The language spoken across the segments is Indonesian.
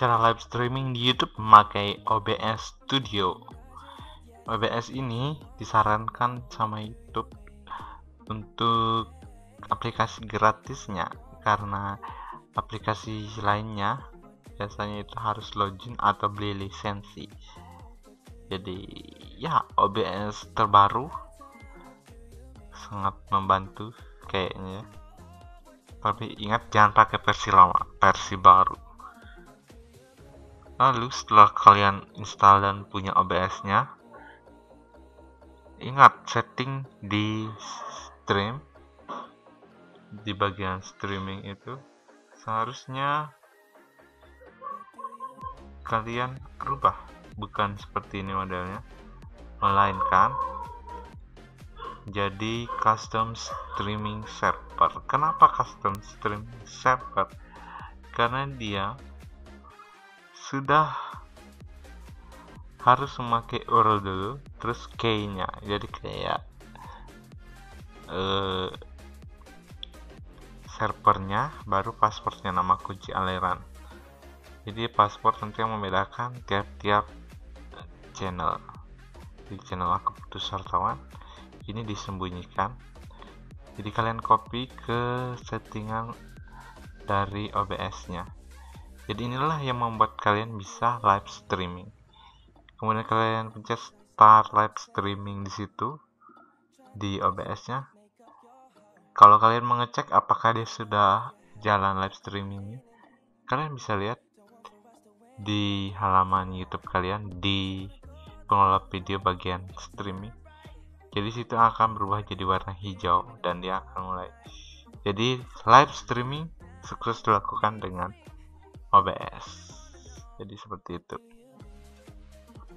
cara live streaming di YouTube memakai OBS Studio. OBS ini disarankan sama YouTube untuk aplikasi gratisnya karena aplikasi lainnya biasanya itu harus login atau beli lisensi. Jadi ya OBS terbaru sangat membantu kayaknya tapi ingat jangan pakai versi lama versi baru lalu setelah kalian install dan punya OBS nya ingat setting di stream. Di bagian streaming itu seharusnya kalian rubah. Bukan seperti ini modelnya. Melainkan jadi custom streaming server. Kenapa custom streaming server? Karena dia sudah harus memakai URL dulu terus key nya jadi kayak uh, servernya baru passwordnya nama kunci aliran. Jadi password nanti yang membedakan tiap-tiap channel. Di channel aku putus wartawan ini disembunyikan. Jadi kalian copy ke settingan dari OBS nya jadi inilah yang membuat kalian bisa live streaming. Kemudian kalian pencet start live streaming di situ di OBS nya kalau kalian mengecek apakah dia sudah jalan live streamingnya kalian bisa lihat di halaman YouTube kalian di pengelola video bagian streaming. Jadi situ akan berubah jadi warna hijau dan dia akan mulai. Jadi live streaming sukses dilakukan dengan OBS jadi seperti itu.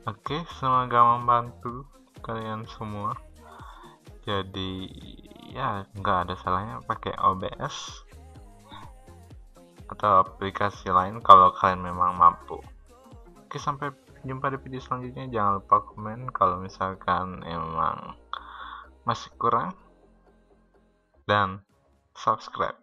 Oke semoga membantu kalian semua. Jadi ya nggak ada salahnya pakai OBS atau aplikasi lain kalau kalian memang mampu. Oke sampai jumpa di video selanjutnya. Jangan lupa komen kalau misalkan emang masih kurang. Dan subscribe